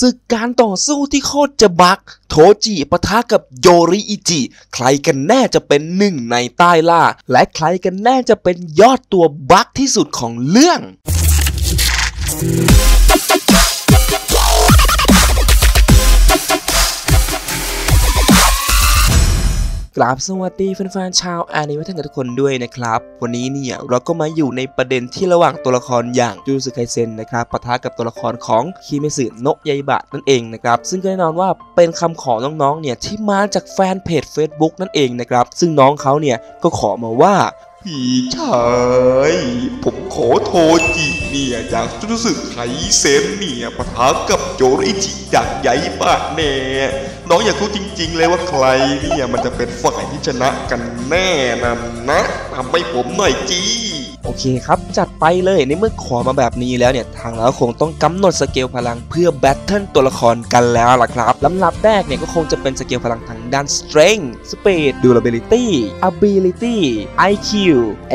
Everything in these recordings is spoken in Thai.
ศึกการต่อสู้ที่โคตรจะบัก โทจิปะทะกับโยริอิจิ ใครกันแน่จะเป็นหนึ่งในใต้ล่า และใครกันแน่จะเป็นยอดตัวบักที่สุดของเรื่อง กราบสวัสดีแฟนๆชาวอนิเมะทั้งทุกคนด้วยนะครับ วันนี้เนี่ยเราก็มาอยู่ในประเด็นที่ระหว่างตัวละครอย่างจูสึไคเซนนะครับปะทะกับตัวละครของคิเมสึโนะยายบะนั่นเองนะครับ ซึ่งก็แน่นอนว่าเป็นคำขอน้องๆเนี่ยที่มาจากแฟนเพจ Facebook นั่นเองนะครับ ซึ่งน้องเขาเนี่ยก็ขอมาว่า พี่ชาย ผมขอโทจิเนี่ยจากจูจุตสึไคเซนเนี่ยปะทะกับโยริอิจิจากไยบะเนี่ยน้องอยากรู้จริง ๆ เลยว่าใครเนี่ยมันจะเป็นฝ่ายที่ชนะกันแน่น่ะนะทำให้ผมหน่อยสิ โอเคครับ จัดไปเลยในเมื่อขอมาแบบนี้แล้วเนี่ยทางเราคงต้องกำหนดสเกลพลังเพื่อ battle ตัวละครกันแล้วล่ะครับลำดับแรกเนี่ยก็คงจะเป็นสเกลพลังทางด้าน strength speed durability ability IQ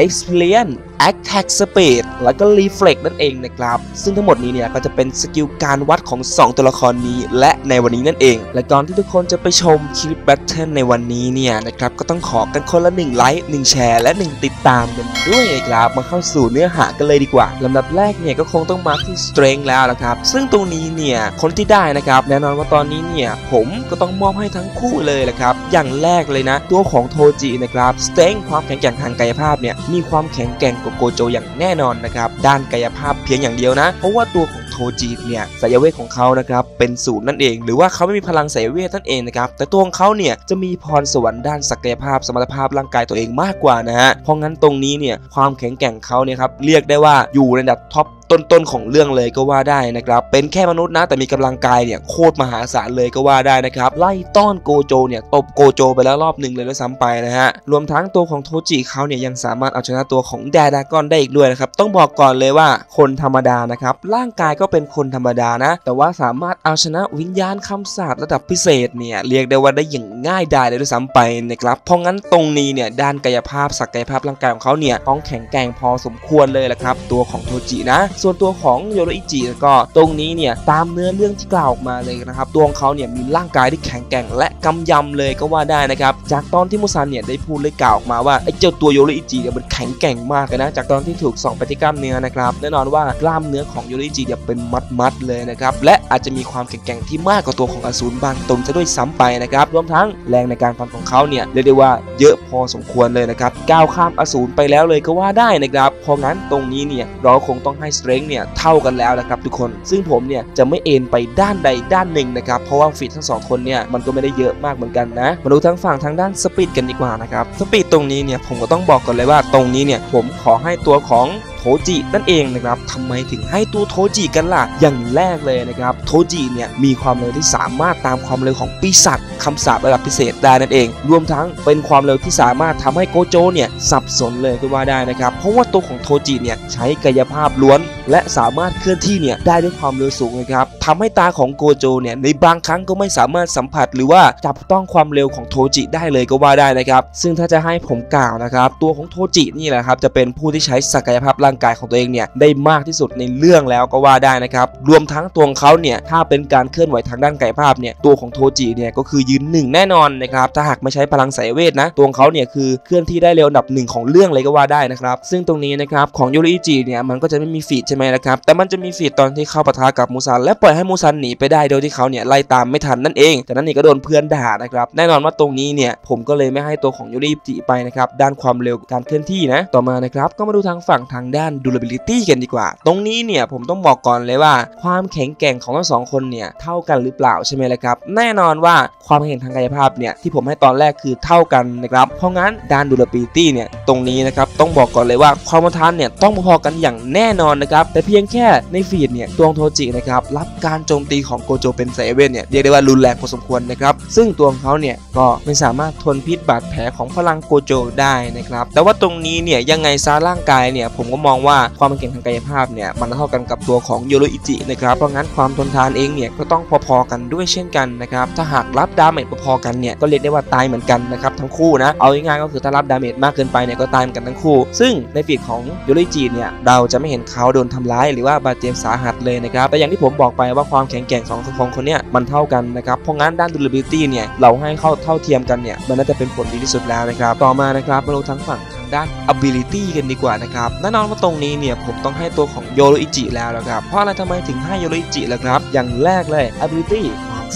experience attack speed แล้วก็ reflex นั่นเองนะครับ ซึ่งทั้งหมดนี้เนี่ยก็จะเป็นสกิลการวัดของ 2 ตัวละครนี้ และในวันนี้นั่นเอง และก่อนที่ทุกคนจะไปชมคลิป battle ในวันนี้เนี่ยนะครับก็ต้องขอกันคนละ1ไลค์1แชร์และ 1 ติดตามกันด้วยนะครับ มาเข้าสู่เนื้อหากันเลยดีกว่าลำดับแรกเนี่ยก็คงต้องมาที่ strength แล้วนะครับ ซึ่งตรงนี้เนี่ยคนที่ได้นะครับแน่นอนว่าตอนนี้เนี่ยผมก็ต้องมอบให้ทั้งคู่เลยแหละครับอย่างแรกเลยนะ ตัวของโทจินะครับ strength ความแข็งแกร่งทางกายภาพเนี่ยมีความแข็งแกร่งกว่าโกโจอย่างแน่นอนนะครับด้านกายภาพเพียงอย่างเดียวนะ เพราะว่าตัวของโทจิเนี่ยสายเวทของเขานะครับเป็นศูนย์นั่นเอง หรือว่าเขาไม่มีพลังสายเวทนั่นเองนะครับแต่ตัวของเขาเนี่ยจะมีพรสวรรค์ด้านศักยภาพสมรรถภาพร่างกายตัวเองมากกว่านะฮะเพราะงั้นตรงนี้เนี่ยความแข็งแกร่งเขาเนี่ยครับเรียกได้ว่าอยู่ในระดับท็อป ต้นๆของเรื่องเลยก็ว่าได้นะครับเป็นแค่มนุษย์นะแต่มีกำลังกายเนี่ยโคตรมหาศาลเลยก็ว่าได้นะครับไล่ต้อนโกโจเนี่ยตบโกโจไปแล้วรอบหนึ่งเลยด้วซ้ำไปนะฮะรวมทั้งตัวของโทจิเขาเนี่ยยังสามารถเอาชนะตัวของแดดากอนได้อีกด้วยนะครับต้องบอกก่อนเลยว่าคนธรรมดานะครับร่างกายก็เป็นคนธรรมดานะ แต่ว่าสามารถเอาชนะวิญญาณคำสาประดับพิเศษเนี่ยเรียกได้ว่าได้อย่างง่ายดายเลยด้วยซ้ำไปนะครับเพราะงั้นตรงนี้เนี่ยด้านกายภาพศักยภาพร่างกายของเขาเนี่ยต้องแข็งแกร่งพอสมควรเลยละครับ ตัวของโทจินะส่วนตัวของโยโรอิจิก็ตรงนี้เนี่ยตามเนื้อเรื่องที่กล่าวออกมาเลยนะครับตัวของเขาเนี่ยมีร่างกายที่แข็งแกร่งและกำยำเลยก็ว่าได้นะครับจากตอนที่มุซันเนี่ยได้พูดเลยกล่าวออกมาว่าไอ้เจ้าตัวโยโรอิจิเนี่ยมันแข็งแกร่งมากนะจากตอนที่ถูกส่องไปที่กล้ามเนื้อนะครับแน่นอนว่ากล้ามเนื้อของโยโรอิจิเนี่ยเป็นมัดๆเลยนะครับและอาจจะมีความแข็งแกร่งที่มากกว่าตัวของอสูรบางตนซะด้วยซ้ำไปนะครับรวมทั้งแรงในการฟันของเขาเนี่ยเรียกได้ว่าเยอะพอสมควรเลยนะครับก้าวข้ามอสูรไปแล้วเลยก็ว่าได้นะครับเพราะงั้นตรงนี้เนี่ยเราคงต้องให้ strength เนี่ยเท่ากันแล้วนะครับทุกคน ซึ่งผมเนี่ยจะไม่เอนไปด้านใดด้านหนึ่งนะครับเพราะว่า feat ทั้งสองคนเนี่ยมันก็ไม่ได้เยอะมากเหมือนกันนะมาดูทั้งฝั่งทางด้าน speed กันดีกว่านะครับ speed ตรงนี้เนี่ยผมก็ต้องบอกก่อนเลยว่าตรงนี้เนี่ยผมขอให้ตัวของโทจินั่นเองนะครับทำไมถึงให้ตัวโทจิกันล่ะ อย่างแรกเลยนะครับ โทจิเนี่ยมีความเร็วที่สามารถตามความเร็วของปีศาจคำสาประดับพิเศษได้นั่นเอง รวมทั้งเป็นความเร็วที่สามารถทำให้โกโจเนี่ยสับสนเลยก็ว่าได้นะครับ เพราะว่าตัวของโทจิเนี่ยใช้กายภาพล้วน และสามารถเคลื่อนที่เนี่ยได้ด้วยความเร็วสูงนะครับทำให้ตาของโกโจเนี่ยในบางครั้งก็ไม่สามารถสัมผัส หรือว่าจับต้องความเร็วของโทจิได้เลยก็ว่าได้นะครับ ซึ่งถ้าจะให้ผมกล่าวนะครับตัวของโทจินี่แหละครับจะเป็นผู้ที่ใช้ศักยภาพร่างกายของตัวเองเนี่ยได้มากที่สุดในเรื่องแล้วก็ว่าได้นะครับรวมทั้งตัวของเขาเนี่ยถ้าเป็นการเคลื่อนไหวทางด้านกายภาพเนี่ยตัวของโทจิเนี่ยก็คือยืนหนึ่งแน่นอนนะครับถ้าหากไม่ใช้พลังสายเวทนะตัวของเขาเนี่ยคือเคลื่อนที่ได้เร็วอันดับหนึ่งของเรื่องเลยก็ว่าได้นะครับซึ่งตรงนี้นะครับของโยริอิจิเนี่ยมันก็จะไม่มี feat ใช่ไหมนะครับ แต่มันจะมี feat ตอนที่เข้าปะทะกับมุซันและปล่อยให้มุซันหนีไปได้โดยที่เขาเนี่ยไล่ตามไม่ทันนั่นเอง แต่นั้นนี่ก็โดนเพื่อนด่านะครับ แน่นอนว่าตรงนี้เนี่ยผมก็เลยไม่ให้ตัวของโยริอิจิไปนะครับด้านความเร็วการเคลื่อนที่นะ ต่อมานะครับก็มาดูทางฝั่งทางด้าน durability กันดีกว่า ตรงนี้เนี่ยผมต้องบอกก่อนเลยว่า ความแข็งแกร่งของทั้งสองคนเนี่ยเท่ากันหรือเปล่าใช่ไหมล่ะครับ แน่นอนว่าความแข็งทางกายภาพเนี่ยที่ผมให้ตอนแรกคือเท่ากันนะครับ เพราะงั้นด้าน durability เนี่ยตรงนี้นะครับต้องบอกก่อนเลยว่าความทนทานเนี่ยต้องพอๆกันอย่างแน่นอนนะครับแต่เพียงแค่ใน feat เนี่ยตัวของโทจินะครับรับการโจมตีของโกโจเป็นไซเว่นเนี่ยเรียกได้ว่ารุนแรงพอสมควรนะครับซึ่งตัวของเขาเนี่ยก็ไม่สามารถทนพิษบาดแผลของพลังโกโจได้นะครับแต่ว่าตรงนี้เนี่ยยังไงซะร่างกายเนี่ยผมก็มองว่าความแข็งทางกายภาพเนี่ยมันเท่ากันกับตัวของโยริอิจินะครับเพราะงั้นความทนทานเองเนี่ยก็ต้องพอๆกันด้วยเช่นกันนะครับถ้าหากรับ damage พอๆกันเนี่ยก็เรียกได้ว่าตายเหมือนกันนะครับทั้งคู่นะเอาง่ายๆก็คือถ้ารับ damage มากเกินไปเนี่ยก็ตายเหมือนกันทั้งคู่ ซึ่งใน feat ของโยริอิจิเนี่ยเราจะไม่เห็นเขาโดนทำร้ายหรือว่าบาดเจ็บสาหัสเลยนะครับแต่อย่างที่ผมบอกไปว่าความแข็งแกร่งสองของคนเนี้ยมันเท่ากันนะครับเพราะงั้นด้าน durability เนี่ยเราให้เข้าเท่าเทียมกันเนี่ยมันน่าจะเป็นผลดีที่สุดแล้วนะครับต่อมานะครับมาดูทั้งฝั่งทางด้าน ability กันดีกว่านะครับแน่นอนว่าตรงนี้เนี่ยผมต้องให้ตัวของโยโรอิจิแล้วนะครับเพราะอะไรทำไมถึงให้โยโรอิจิล่ะครับอย่างแรกเลย ability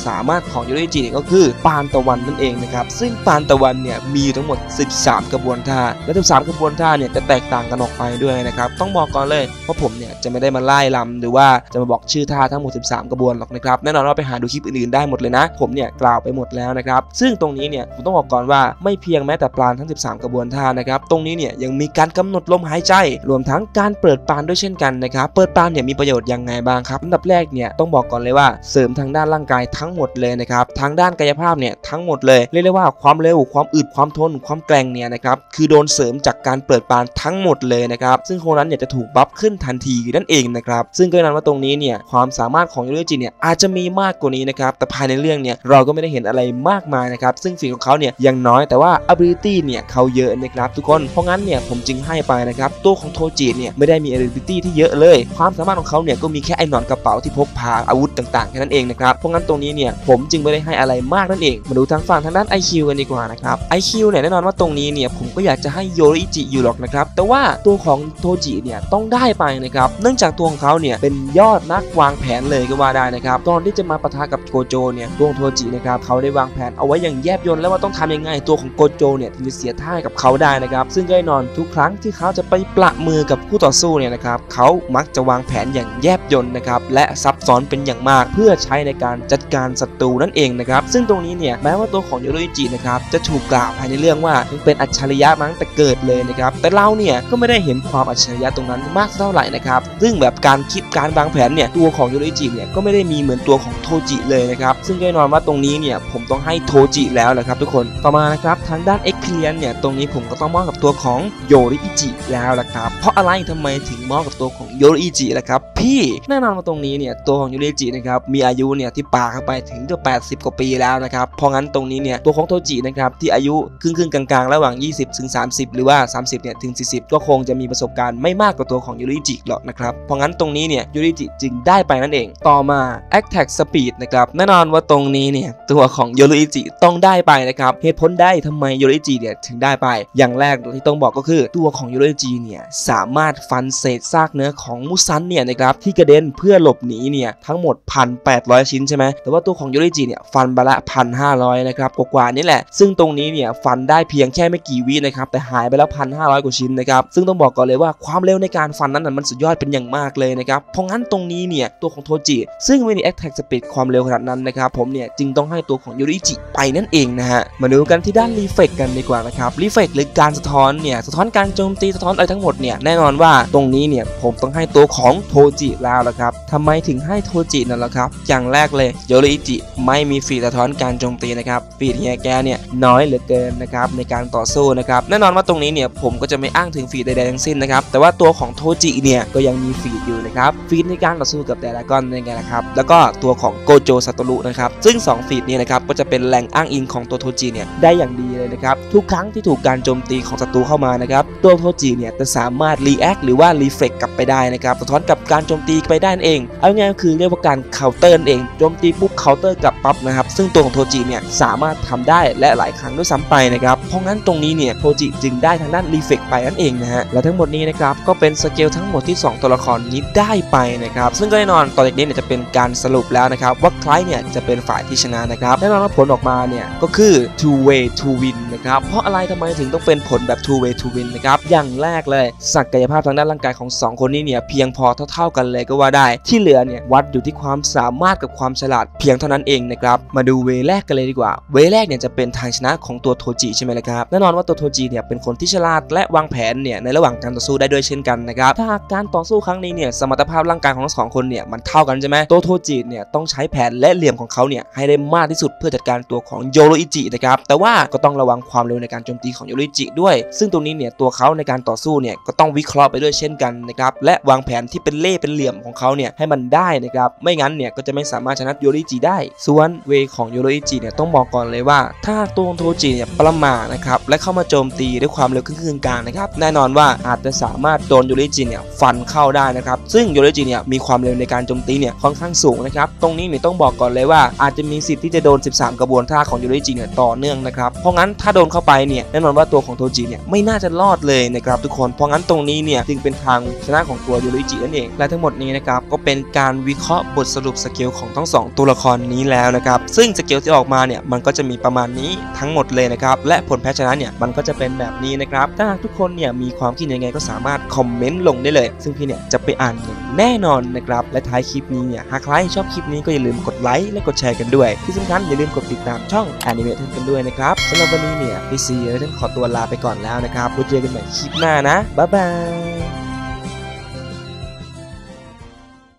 สามารถของยูริจิก็คือปานตะวันนั่นเองนะครับซึ่งปานตะวันเนี่ยมีทั้งหมด 13 กระบวนท่าและ 13 กระบวนท่าเนี่ยจะแตกต่างกันออกไปด้วยนะครับต้องบอกก่อนเลยว่าผมเนี่ยจะไม่ได้มาไล่ลำหรือว่าจะมาบอกชื่อท่าทั้งหมด 13 กระบวนหรอกนะครับแน่นอนว่าไปหาดูคลิปอื่นๆได้หมดเลยนะผมเนี่ยกล่าวไปหมดแล้วนะครับซึ่งตรงนี้เนี่ยผมต้องบอกก่อนว่าไม่เพียงแม้แต่ปานทั้ง 13 กระบวนท่านะครับตรงนี้เนี่ยยังมีการกำหนดลมหายใจ รวมทั้งการเปิดปานด้วยเช่นกันนะครับเปิดปานเนี่ยมีประโยชน์ยังไงบ้างครับอันดับแรกเนี่ยต้องบอกก่อนเลยว่าเสริมทางด้านร่างกายทั้งหมดเลยนะครับทางด้านกายภาพเนี่ยทั้งหมดเลยเรียกได้ว่าความเร็วความอึดความทน ความแกร่งเนี่ยนะครับคือโดนเสริมจากการเปิดปานทั้งหมดเลยนะครับซึ่งโคนั้นเนี่ยจะถูกบัฟขึ้นทันทีนั่นเองนะครับซึ่งก็นั้นว่าตรงนี้เนี่ยความสามารถของยูริจิเนี่ยอาจจะมีมากกว่านี้นะครับแต่ภายในเรื่องเนี่ยเราก็ไม่ได้เห็นอะไรมากมายนะครับซึ่งฝีของเขาเนี่ยยังน้อยแต่ว่า ability เนี่ยเขาเยอะนะครับทุกคนเพราะงั้นเนี่ยผมจึงให้ไปนะครับตัวของโทจิเนี่ยไม่ได้มี ability ที่เยอะเลย ความสามารถของเขาเนี่ยก็มีแค่ไอ้หนอนกระเป๋าที่พกพาอาวุธต่างๆแค่นั้นเองนะครับเพราะงั้นตรงนี้เนี่ยผมจึงไม่ได้ให้อะไรมากนั่นเอง มาดูทางฝั่งทางด้าน IQ กันดีกว่านะครับ IQ เนี่ยแน่นอนว่าตรงนี้เนี่ยผมก็อยากจะให้โยริจิอยู่หรอกนะครับ แต่ว่าตัวของโทจิเนี่ยต้องได้ไปนะครับ เนื่องจากตัวของเขาเนี่ยเป็นยอดนักวางแผนเลยก็ว่าได้นะครับก่อนที่จะมาปะทะกับโกโจเนี่ยตัวของโทจินะครับเขาได้วางแผนเอาไว้อย่างแยบยลแล้วว่าต้องทำยังไงตัวของโกโจเนี่ยถึงจะเสียท่ากับเขาได้นะครับซึ่งแน่นอนทุกครั้งที่เขาจะไปประมือกับคู่ต่อสู้เนี่ยนะครับเขามักจะวางแผนอย่างแยบยลนะครับและซับซ้อนเป็นอย่างมากเพื่อใช้ในการจัดการศัตรูนั่นเองนะครับซึ่งตรงนี้เนี่ยแม้ว่าตัวของโยโรอิจินะครับจะถูกกล่าวภายในเรื่องว่าเป็นอัจฉริยะมั้งแต่เกิดเลยนะครับแต่เราเนี่ยก็ไม่ได้เห็นความอัจฉริยะตรงนั้นมากเท่าไหร่นะครับซึ่งแบบการคิดการวางแผนเนี่ยตัวของโยโรอิจิเนี่ยก็ไม่ได้มีเหมือนตัวของโทจิเลยนะครับซึ่งแน่นอนว่าตรงนี้เนี่ยผมต้องให้โทจิแล้วแหละครับทุกคนต่อมานะครับทางด้านเอ็กเพลียนเนี่ยตรงนี้ผมก็ต้องมอบกับตัวของโยโรอิจิแล้วละครับเพราะอะไรทำไมถึงมอบกับตัวของ โยรอิจิล่ะครับพี่แน่นอนว่าตรงนี้เนี่ยตัวของโยรอิจินะครับมีอายุเนี่ยที่ปาเข้าไปถึงจะ 80 กว่าปีแล้วนะครับเพราะงั้นตรงนี้เนี่ยตัวของโทจินะครับที่อายุครึ่งครึ่งกลางๆ ระหว่าง 20 ถึง 30 หรือว่า 30 เนี่ยถึง 40 ก็คงจะมีประสบการณ์ไม่มากกว่าตัวของโยูริจิหรอกนะครับเพราะงั้นตรงนี้เนี่ยโยูริจิจึงได้ไปนั่นเอง ต่อมา Attack Speed นะครับแน่นอนว่าตรงนี้เนี่ยตัวของโยูริจิต้องได้ไปนะครับเหตุผลได้ทำไมโยูริจิเนี่ยถึงได้ไป อย่างแรกที่ต้องบอกก็คือตัวของโยริอิจิเนี่ยสามารถฟันเศษซากเนื้อของมุซันเนี่ยนะครับที่กระเด็นเพื่อหลบหนีเนี่ยทั้งหมด 1,800 ชิ้นใช่ไหมแต่ว่าตัวของโยริอิจิเนี่ยฟันไปละ1,500นะครับกว่าๆนี่แหละ ซึ่งตรงนี้เนี่ยฟันได้เพียงแค่ไม่กี่วินะครับแต่หายไปแล้ว 1,500 กว่าชิ้นนะครับซึ่งต้องบอกก่อนเลยว่าความเร็วในการฟันนั้นมันสุดยอดเป็นอย่างมากเลยนะครับเพราะงั้นตรงนี้เนี่ยตัวของโทจิซึ่งไม่มี attack speed ความเร็วขนาดนั้นนะครับผมเนี่ยจึงต้องให้ตัวของโยริอิจิไปนั่นเองนะฮะมาดูกันที่ด้าน reflect กันดีกว่านะครับ reflect หรือการสะท้อนเนี่ยสะท้อนการโจมตีสะท้อนอะไรทั้งหมดเนี่ยแน่นอนว่าตรงนี้เนี่ยผมต้องให้ตัวของโทจิแล้วละครับทำไมถึงให้โทจินั่นล่ะครับ อย่างแรกเลยโยริอิจิไม่มี feat สะท้อนการโจมตีนะครับ feat เฮียแกเนี่ยน้อยเหลือเกินนะครับในการต่อสู้นะครับแน่นอนว่าตรงนี้เนี่ยผมก็จะไม่อ้างถึง feat ใดๆทั้งสิ้นนะครับแต่ว่าตัวของโทจิเนี่ยก็ยังมี feat อยู่นะครับ feat ในการต่อสู้กับตัวดาก้อนนี่ไงนะครับแล้วก็ตัวของโกโจซาโตรุนะครับซึ่ง2 feat นี้นะครับก็จะเป็นแหล่งอ้างอิงของตัวโทจิเนี่ยได้อย่างดี เลยนะครับ ทุกครั้งที่ถูกการโจมตีของศัตรูเข้ามานะครับตัวโทจิเนี่ยจะสามารถ react หรือว่า reflect กลับไปได้นะครับสะท้อนกับการโจมตีไปได้เอง เอาง่ายก็คือเรียกว่าการเคาน์เตอร์เองโจมตีปุ๊บเคาน์เตอร์กลับปั๊บนะครับซึ่งตัวของโทจิเนี่ยสามารถทำได้และหลายครั้งด้วยซ้ำไปนะครับเพราะงั้นตรงนี้เนี่ยโทจิจึงได้ทางด้าน reflect ไปนั่นเองนะฮะและทั้งหมดนี้นะครับก็เป็นสเกลทั้งหมดที่ 2 ตัวละครนี้ได้ไปนะครับซึ่งก็แน่นอนตอนนี้เนี่ยจะเป็นการสรุปแล้วนะครับว่าใครเนี่ยจะเป็นฝ่ายที่ชนะนะครับแน่นอนว่าผลออกมาเนี่ยก็คือ two way to win นะครับ เพราะอะไรทำไมถึงต้องเป็นผลแบบ two way to win นะครับ อย่างแรกเลย ศักยภาพทางด้านร่างกายของ 2 คนนี้เนี่ยเพียงพอเท่าๆกันเลยก็ว่าได้ ที่เหลือเนี่ยวัดอยู่ที่ความสามารถกับความฉลาดเพียงเท่านั้นเองนะครับ มาดู way แรกกันเลยดีกว่า way แรกเนี่ยจะเป็นทางชนะของตัวโทจิใช่ไหมล่ะครับ แน่นอนว่าตัวโทจิเนี่ยเป็นคนที่ฉลาดและวางแผนเนี่ยในระหว่างการต่อสู้ได้ด้วยเช่นกันนะครับ ถ้าการต่อสู้ครั้งนี้เนี่ยสมรรถภาพร่างกายของทั้งสองคนเนี่ยมันเท่ากันใช่ไหมตัวโทจิเนี่ยต้องใช้แผนและเหลี่ยมของเขาเนี่ยให้ได้มากที่สุดเพื่อจัดการตัวของโยโรอิจินะครับ แต่ว่าก็ต้องระระวังความเร็วในการโจมตีของโยริจิด้วย ซึ่งตรงนี้เนี่ยตัวเขาในการต่อสู้เนี่ยก็ต้องวิเคราะห์ไปด้วยเช่นกันนะครับและวางแผนที่เป็นเล่ห์เป็นเหลี่ยมของเขาเนี่ยให้มันได้นะครับไม่งั้นเนี่ยก็จะไม่สามารถชนะโยริจิได้ ส่วนเวของโยริจิเนี่ยต้องบอกก่อนเลยว่า ถ้าตัวโทจิเนี่ยประมาทนะครับและเข้ามาโจมตีด้วยความเร็วครึ่งกลางนะครับแน่นอนว่าอาจจะสามารถโดนโยริจิเนี่ยฟันเข้าได้นะครับซึ่งโยริจิเนี่ยมีความเร็วในการโจมตีเนี่ยค่อนข้างสูงนะครับตรงนี้เนี่ยต้องบอกก่อนเลยว่าอาจจะมีสิทธิ์ที่จะโดน 13 กระบวนท่าของโยริจิเนี่ยต่อเนื่องนะครับเพราะงั้นถ้าโดนเข้าไปเนี่ยแน่นอนว่าตัวของโทจิเนี่ยไม่น่าจะรอดเลยนะครับทุกคนเพราะงั้นตรงนี้เนี่ยจึงเป็นทางชนะของตัวโยริอิจินั่นเองและทั้งหมดนี้นะครับก็เป็นการวิเคราะห์บทสรุปสเกลของทั้งสองตัวละครนี้แล้วนะครับซึ่งสเกลที่ออกมาเนี่ยมันก็จะมีประมาณนี้ทั้งหมดเลยนะครับและผลแพ้ชนะเนี่ยมันก็จะเป็นแบบนี้นะครับถ้าทุกคนเนี่ยมีความคิดยังไงก็สามารถคอมเมนต์ลงได้เลย ซึ่งพี่เนี่ยจะไปอ่านอย่างแน่นอนนะครับและท้ายคลิปนี้เนี่ยหากใครชอบคลิปนี้ก็อย่าลืมกดไลค์และกดแชร์กันด้วย ที่สำคัญอย่าลืมกดติดตามช่อง Animate กันด้วยนะครับสำหรับวันนี้เนี่ยพี่ซีเออต้องขอตัวลาไปก่อนแล้วนะครับไว้เจอกันใหม่คลิปหน้านะบ๊ายบาย